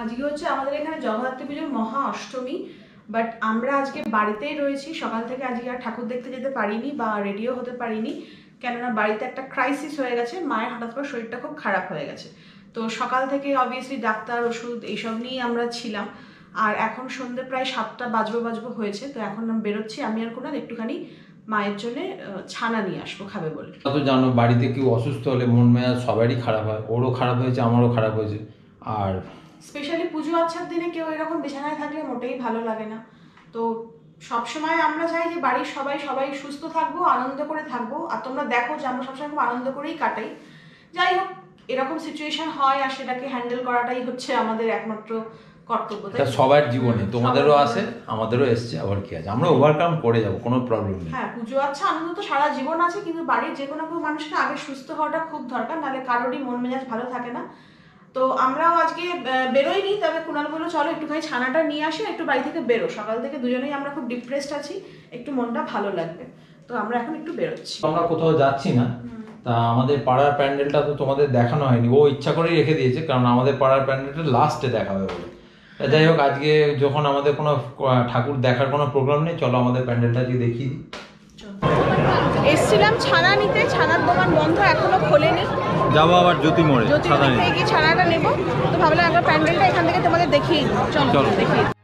আজকে হচ্ছে আমাদের এখানে জগদ্ধাত্রী পুজোর মহা অষ্টমী বাট আমরা আজকে বাড়িতেই রয়েছি। সকাল থেকে আজকে আর ঠাকুর দেখতে যেতে পারিনি বা রেডিও হতে পারিনি। কেননা বাড়িতে একটা ক্রাইসিস হয়ে গেছে, মায়ের হঠাৎ করে শরীরটা খুব খারাপ হয়ে গেছে। তো সকাল থেকে অবভিয়াসলি ডাক্তার, ওষুধ এইসব নিয়েই আমরা ছিলাম। আর এখন সন্ধ্যে প্রায় সাতটা বাজবো বাজবো হয়েছে, তো এখন আমি বেরোচ্ছি। আমি আর কোনাল একটুখানি মায়ের জন্য ছানা নিয়ে আসব, খাবে বলে। তা জানো, বাড়িতে কেউ অসুস্থ হলে মন মেজাজ সবারই খারাপ হয়। ওরও খারাপ হয়েছে, আমারও খারাপ হয়েছে। আর স্পেশালি পুজো আচ্ছার দিনে কেউ এরকম বিছানায় থাকলে মোটেই ভালো লাগে না। তো সবসময় আমরা চাই যে বাড়ির সবাই সবাই সুস্থ থাকব আনন্দ করে থাকব। আর তোমরা দেখো যে আমরা সবসময় খুব আনন্দ করেই কাটাই। যাই হোক এরকম সিচুয়েশন হয় আর সেটাকে হ্যান্ডেল করাটাই হচ্ছে আমাদের একমাত্র কর্তব্য সবার জীবনে। তোমাদেরও আছে আমাদেরও এসছে আবার কি আছে? আমরা ওভারকাম করে যাব কোনো প্রবলেম নেই। হ্যাঁ পুজো আচ্ছা আনন্দ তো সারা জীবন আছে কিন্তু বাড়ির যে কোনো মানুষকে আগে সুস্থ হওয়াটা খুব দরকার নাহলে কারোরই মন মেজাজ ভালো থাকে না। তো আমরাও আজকে বেরোইনি তবে কুণাল বলল চলো একটুখানি ছানাটা নিয়ে আসি একটু বাড়ি থেকে বেরো। সকাল থেকে দুজনেই আমরা খুব ডিপ্রেসড আছি একটু মনটা ভালো লাগবে। তো আমরা এখন একটু বেরোচ্ছি। আমরা কোথাও যাচ্ছি না। তা আমাদের পাড়ার প্যান্ডেলটা তো তোমাদের দেখানো হয়নি। ও ইচ্ছা করেই রেখে দিয়েছে কারণ আমাদের পাড়ার প্যান্ডেলটা লাস্টে দেখাবে বলে। তা যাই হোক আজকে যখন আমাদের কোনো ঠাকুর দেখার কোনো প্রোগ্রাম নেই চলো আমাদের প্যান্ডেলটা আজকে দেখিয়ে দিই। এসছিলাম ছানা নিতে ছানার দোকান বন্ধ এখনও খোলেনি। যাব আবার জ্যোতি মোড়ে ছানাটা নেব। তো ভাবলাম একবার প্যান্ডেলটা এখান থেকে তোমাদের দেখিয়ে চলো চলো।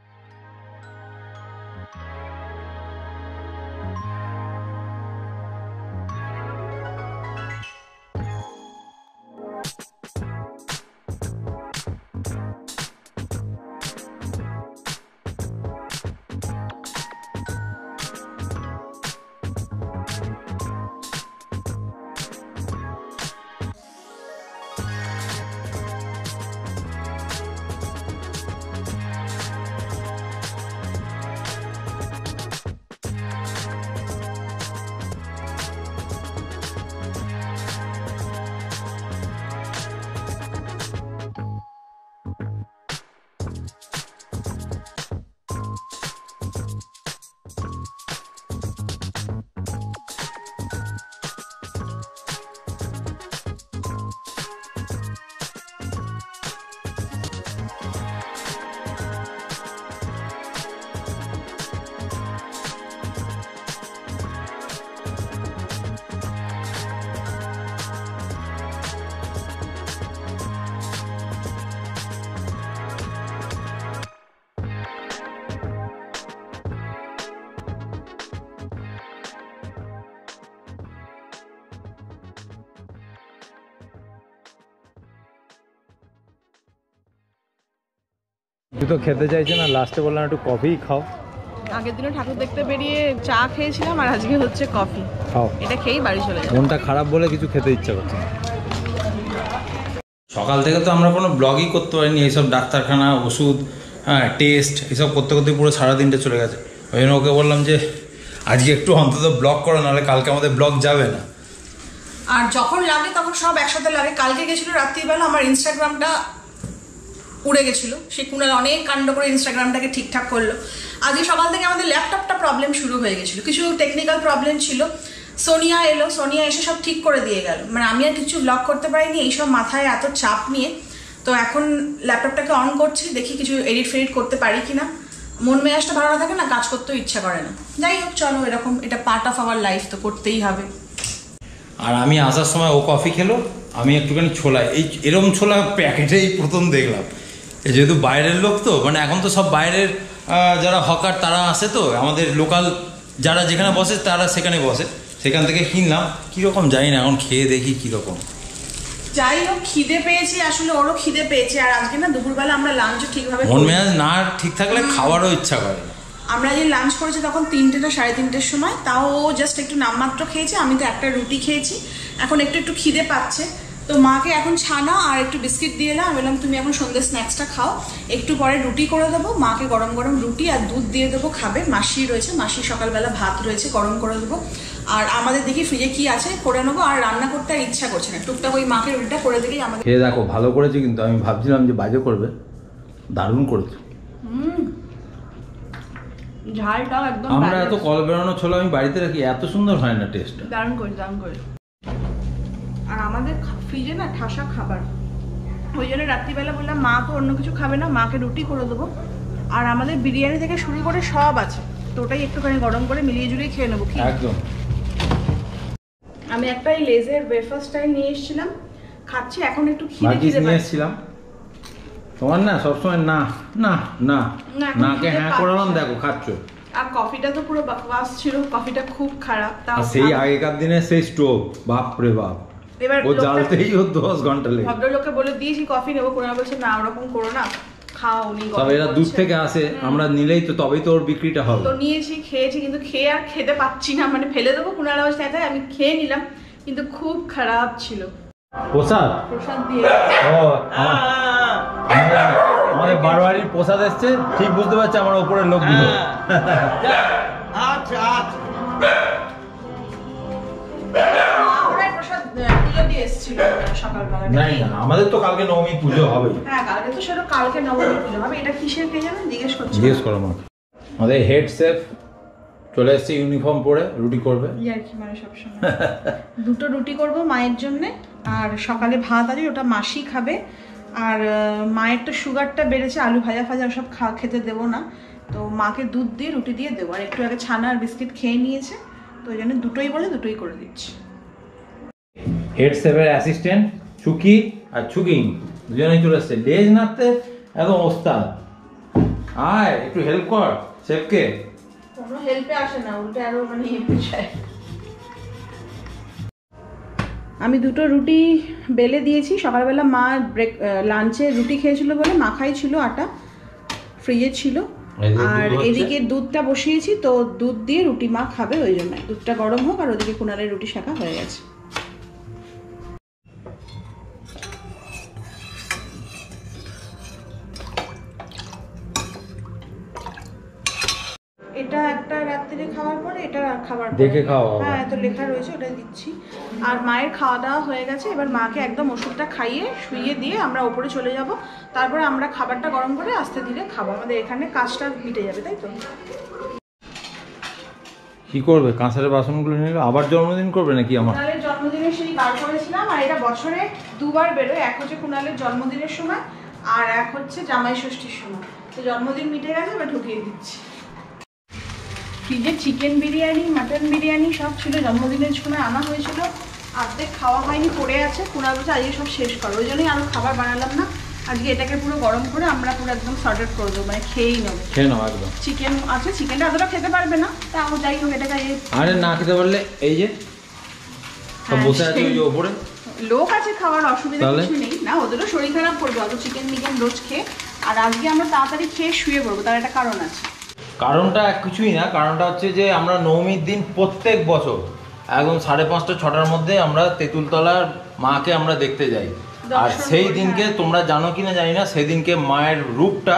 তো খেতে চাইছে না লাস্টে বললাম একটু কফি খাও। আগের দিনে ঠাকুর দেখতে বেরিয়ে চা খেয়েছিলাম আর আজকে হচ্ছে কফি খাও। এটা খেয়েই বাড়ি চলে যাব। মনটা খারাপ বলে কিছু খেতে ইচ্ছা করছে না। সকাল থেকে তো আমরা কোনো ব্লগই করতে পারিনি এইসব ডাক্তারখানা ওষুধ হ্যাঁ টেস্ট এসব করতে করতে পুরো সারা দিনটা চলে গেছে। ওই জন্য ওকে বললাম যে আজকে একটু অন্তত ব্লগ করো নাহলে কালকে আমাদের ব্লগ যাবে না। আর যখন লাগে তখন সব একসাথে লাগে। কালকে গেছিল রাত্রিবেলা আমার ইনস্টাগ্রামটা উড়ে গেছিল। সে কুণাল অনেক কাণ্ড করে ইনস্টাগ্রামটাকে ঠিকঠাক করল। আজকে সকাল থেকে আমাদের ল্যাপটপটা প্রবলেম শুরু হয়ে গেছিল। কিছু টেকনিক্যাল প্রবলেম ছিল। সোনিয়া এলো। সোনিয়া এসে সব ঠিক করে দিয়ে গেল। মানে আমি আর কিছু ব্লগ করতে পারিনি। এইসব মাথায় এত চাপ নিয়ে। তো এখন ল্যাপটপটাকে অন করছি। দেখি কিছু এডিট ফেডিট করতে পারি কিনা। মন মেজাজটা ভালো না থাকে না, কাজ করতেও ইচ্ছা করে না। যাই হোক, চলো এরকম এটা পার্ট অফ আওয়ার লাইফ তো করতেই হবে। আর আমি আসার সময় ও কফি খেলো। আমি একটুখানি ছোলা এই এরম ছোলা প্যাকেটেই প্রথম দেখলাম। যেহেতু বাইরের লোক তো মানে এখন তো সব বাইরের যারা হকার তারা আসে তো আমাদের লোকাল যারা যেখানে বসে তারা সেখানে বসে। সেখান থেকে কিনলাম। কীরকম জানি না এখন খেয়ে দেখি কীরকম। যাই হোক খিদে পেয়েছি আসলে ওরও খিদে পেয়েছে আর আজকে না দুপুরবেলা আমরা লাঞ্চও ঠিকভাবে মন। মেজাজ না ঠিক থাকলে খাওয়ারও ইচ্ছা করে আমরা যে লাঞ্চ করেছি তখন তিনটে না সাড়ে তিনটের সময় তাও জাস্ট একটু নামমাত্র খেয়েছে আমি তো একটা রুটি খেয়েছি এখন একটু একটু খিদে পাচ্ছে। তো মাকে এখন ছানা আর একটু বিস্কিট দিয়ে এলাম। বললাম তুমি এখন সন্ধ্যে স্ন্যাক্সটা খাও। একটু পরে রুটি করে দেবো। মাকে গরম গরম রুটি আর দুধ দিয়ে দেবো খাবে। মাসি রয়েছে মাসি সকালবেলা ভাত রয়েছে গরম করে দেবো। আর আমাদের দেখি ফ্রিজে কি আছে করে নেব। আর রান্না করতে আর ইচ্ছা করছে না। টুকটাক ওই মাকে রুটিটা করে দিলেই আমাদের খেয়ে দেখো ভালো করেছে কিন্তু। আমি ভাবছিলাম যে বাজে করবে। দারুণ করেছে। ঝালটাও একদম আমরা এত কল বেরোনো ছোলা আমি বাড়িতে রাখি এত সুন্দর হয় না টেস্ট দারুণ করে দারুণ করে আমাদের ফ্রিজে না ঠাসা খাবার। ওই জন্য রাত্রিবেলা বললাম মা তো অন্য কিছু খাবে না মাকে রুটি করে দেবো। আর আমাদের বিরিয়ানি থেকে শুরু করে সব আছে। তো ওটাই একটুখানি গরম করে মিলিয়ে জুলিয়ে খেয়ে নেব কি? একদম। আমি একটা এই লেজের স্টাইল নিয়ে এসেছিলাম। খাচ্ছি এখন একটু খিদে খিদে নিয়ে এসেছিলাম। তোমার না সবসময় না না না। না, নাকে হ্যাঁ। করালাম দেখো খাচ্ছ। আর কফিটা তো পুরো বাকওয়াস ছিল কফিটা খুব খারাপ তাও সেই আগেকার দিনে সেই স্টোভ বাপ রে বাপ। এবার ও জ্বালতেই ও দশ ঘণ্টা লেগে ভদ্রলোককে বলে দিয়েছি কফি নেব। কোনো বলছে না ওরকম করো না খাও উনি তবে এরা দূর থেকে আসে আমরা নিলেই তো তবেই তো ওর বিক্রিটা হবে। তো নিয়েছি খেয়েছি কিন্তু খেয়ে আর খেতে পাচ্ছি না মানে ফেলে দেবো কুনার আওয়াজ তাই আমি খেয়ে নিলাম কিন্তু খুব খারাপ ছিল। প্রসাদ? প্রসাদ দিয়ে ও আমার- আমাদের- আমাদের বারোয়ারির প্রসাদ এসছে ঠিক বুঝতে পারছি আমার উপরের লোক আচ্ছা আচ্ছা। এসেছিল সকালবেলা নাই না আমাদের তো কালকে নবমী পুজো হবেই। হ্যাঁ কালকে তো সেটা কালকে নবমী পুজো হবে। এটা কিসের কে জানেন জিজ্ঞেস করছি। জিজ্ঞেস করো মা আমাদের হেড শেফ চলে এসছে ইউনিফর্ম পরে রুটি করবে। ইয়ার কি মানে সবসময়। দুটো রুটি করব মায়ের জন্যে আর সকালে ভাত আছে ওটা মাসি খাবে। আর মায়ের তো সুগারটা বেড়েছে আলু ভাজা ফাজা সব খা খেতে দেবো না। তো মাকে দুধ দিয়ে রুটি দিয়ে দেবো। আর একটু আগে ছানা আর বিস্কিট খেয়ে নিয়েছে। তো ওই জন্য দুটোই বলে দুটোই করে দিচ্ছি। হেড শেফের অ্যাসিস্ট্যান্ট চুকি আর চুকিং দুজনেই চলে এসছে লেজ নাড়তে একদম ওস্তাদ আয় একটু হেল্প কর শেফকে কোনো হেল্পে আসে না উল্টে আরও মানে হেল্পে চায় আমি দুটো রুটি বেলে দিয়েছি। সকালবেলা মা ব্রেক লাঞ্চে রুটি খেয়েছিল বলে মাখাই ছিল আটা ফ্রিজে ছিল। আর এদিকে দুধটা বসিয়েছি তো দুধ দিয়ে রুটি মা খাবে ওই জন্য। দুধটা গরম হোক আর ওদিকে কুনালের রুটি শাখা হয়ে গেছে। এটা একটা রাত্রিরে খাওয়ার পরে এটা খাবার। দেখে খাওয়া হ্যাঁ তো লেখা রয়েছে ওটা দিচ্ছি। আর মায়ের খাওয়া দাওয়া হয়ে গেছে এবার মাকে একদম ওষুধটা খাইয়ে শুইয়ে দিয়ে আমরা ওপরে চলে যাব। তারপরে আমরা খাবারটা গরম করে আস্তে ধীরে খাব। আমাদের এখানে কাজটা মিটে যাবে তাই তো? কি করবে? কাঁসারের বাসনগুলো নিলে আবার জন্মদিন করবে নাকি আমার? কুণালের জন্মদিনে সেই বার করেছিলাম আর এটা বছরে দুবার বেরোয়। এক হচ্ছে কুণালের জন্মদিনের সময় আর এক হচ্ছে জামাই ষষ্ঠীর সময়। তো জন্মদিন মিটে গেছে এবার ঢুকিয়ে দিচ্ছি। ফ্রিজে চিকেন বিরিয়ানি মাটন বিরিয়ানি সব ছিল জন্মদিনের সময় আনা হয়েছিল। অর্ধেক খাওয়া হয়নি পড়ে আছে কুণাল বলছে আজকে সব শেষ করো। ওই জন্যই আরও খাবার বানালাম না। আজকে এটাকে পুরো গরম করে আমরা পুরো একদম সর্টেড করে দেবো মানে খেয়েই নেব। খেয়ে নাও একদম। চিকেন আছে চিকেনটা অতটা খেতে পারবে না তা তাও যাই হোক এটাকে এই আরে না খেতে পারলে এই যে হ্যাঁ, বসে আছে ওই ওপরে। লোক আছে খাওয়ার অসুবিধা কিছু নেই। না ওদেরও শরীর খারাপ করবে অত চিকেন মিকেন রোজ খেয়ে। আর আজকে আমরা তাড়াতাড়ি খেয়ে শুয়ে পড়ব তার একটা কারণ আছে। কারণটা কিছুই না কারণটা হচ্ছে যে আমরা নবমীর দিন প্রত্যেক বছর একদম সাড়ে পাঁচটা ছটার মধ্যে আমরা তেঁতুলতলার মাকে আমরা দেখতে যাই। আর সেই দিনকে হ্যাঁ। তোমরা জানো কিনা জানি না সেদিনকে মায়ের রূপটা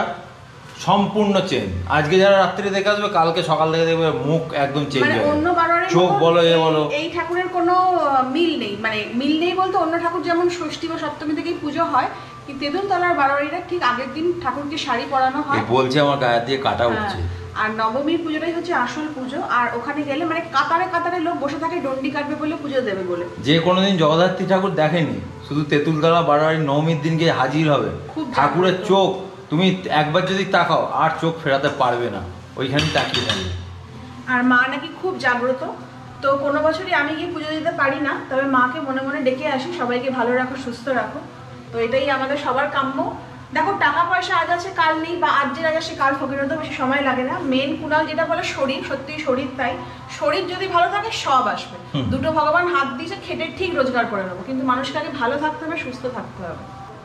সম্পূর্ণ চেঞ্জ আজকে যারা রাত্রে দেখে আসবে কালকে সকাল থেকে দেখবে মুখ একদম চেঞ্জ মানে হয়ে চোখ বলো এ বলো। এই ঠাকুরের কোনো মিল নেই। মানে মিল নেই বলতে অন্য ঠাকুর যেমন ষষ্ঠী বা সপ্তমী থেকেই পুজো হয় তেঁতুলতলার বারোয়ারিরা ঠিক আগের দিন ঠাকুরকে শাড়ি পরানো হয়। বলছে আমার গায়ে দিয়ে কাটা হ্যাঁ, উঠছে। আর নবমীর পুজোটাই হচ্ছে আসল পুজো। আর ওখানে গেলে মানে কাতারে কাতারে লোক বসে থাকে ডন্ডি কাটবে বলে পুজো দেবে বলে। যে কোনোদিন জগদ্ধাত্রী ঠাকুর দেখেনি শুধু তেঁতুলতলা বারোয়ারি নবমীর দিনকে হাজির হবে। ঠাকুরের চোখ তুমি একবার যদি তাকাও আর চোখ ফেরাতে পারবে না। ওইখানেই তাকিয়ে থাকবে। আর মা নাকি খুব জাগ্রত। তো কোনো বছরই আমি গিয়ে পুজো দিতে পারি না তবে মাকে মনে মনে ডেকে আসি সবাইকে ভালো রাখো সুস্থ রাখো। তো এটাই আমাদের সবার কাম্য। দেখো টাকা পয়সা আজ আছে কাল নেই বা আজ যে রাজা সে কাল ফকির হতে বেশি সময় লাগে না। মেন কুণাল যেটা বলে শরীর সত্যি শরীর তাই। শরীর যদি ভালো থাকে সব আসবে। দুটো ভগবান হাত দিয়েছে খেটে ঠিক রোজগার করে নেব। কিন্তু মানুষকে আগে ভালো থাকতে হবে সুস্থ থাকতে হবে।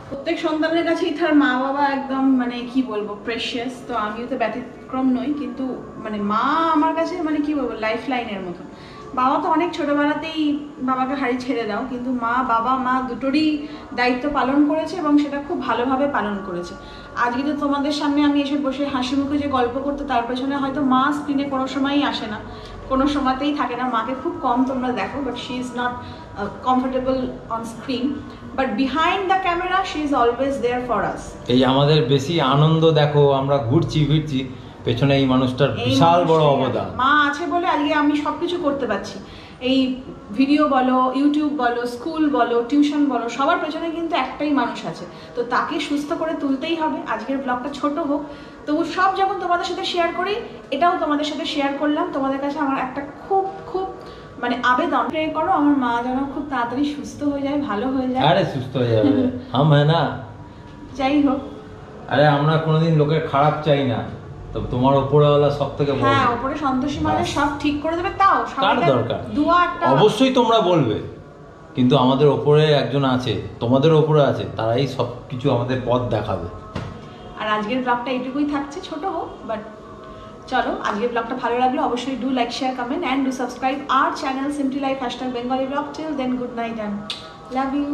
প্রত্যেক সন্তানের কাছেই তার মা বাবা একদম মানে কি বলব প্রেশিয়াস তো আমিও তো ব্যতিক্রম নই কিন্তু মানে মা আমার কাছে মানে কি বলব লাইফ লাইনের মতো। বাবা তো অনেক ছোটবেলাতেই বাবাকে হাড়ি ছেড়ে দাও, কিন্তু মা, বাবা, মা দুটোরই দায়িত্ব পালন করেছে এবং সেটা খুব ভালোভাবে পালন করেছে। আজকে তো তোমাদের সামনে আমি এসে বসে হাসি মুখে যে গল্প করতে, তার পেছনে হয়তো মা স্ক্রিনে কোনো সময়ই আসে না। কোনো সময়তেই থাকে না। মাকে খুব কম তোমরা দেখো but she is not comfortable on screen but behind the camera she is always there for us এই আমাদের বেশি আনন্দ দেখো, আমরা ঘুরছি, ফিরছি। পেছনে এই মানুষটার বিশাল বড় অবদান। মা আছে বলে আজকে আমি সবকিছু করতে পারছি। এই ভিডিও বলো ইউটিউব বলো স্কুল বলো টিউশন বলো সবার পেছনে কিন্তু একটাই মানুষ আছে। তো তাকে সুস্থ করে তুলতেই হবে। আজকের ব্লগটা ছোট হোক। তবু সব যখন তোমাদের সাথে শেয়ার করি এটাও তোমাদের সাথে শেয়ার করলাম। তোমাদের কাছে আমার একটা খুব খুব মানে আবেদন। প্রে করো আমার মা যেন খুব তাড়াতাড়ি সুস্থ হয়ে যায় ভালো হয়ে যায়। আরে সুস্থ হয়ে যাবে। হাম হ্যাঁ না। যাই হোক। আরে আমরা কোনোদিন লোকের খারাপ চাই না। তো তোমার ওপরওয়ালা সব থেকে বড় হ্যাঁ ওপরে সন্তোষী মানে সব ঠিক করে দেবে তাও কার দরকার? দুয়া একটা অবশ্যই তোমরা বলবে কিন্তু আমাদের ওপরে একজন আছে তোমাদের ওপরে আছে তারাই সব কিছু আমাদের পথ দেখাবে। আর আজকের ব্লগটা এইটুকুই থাকছে ছোট হোক বাট চলো আজকের ব্লগটা ভালো লাগল অবশ্যই do like share comment and do subscribe R channel simply life hashtag Bengali blog till then good night and love you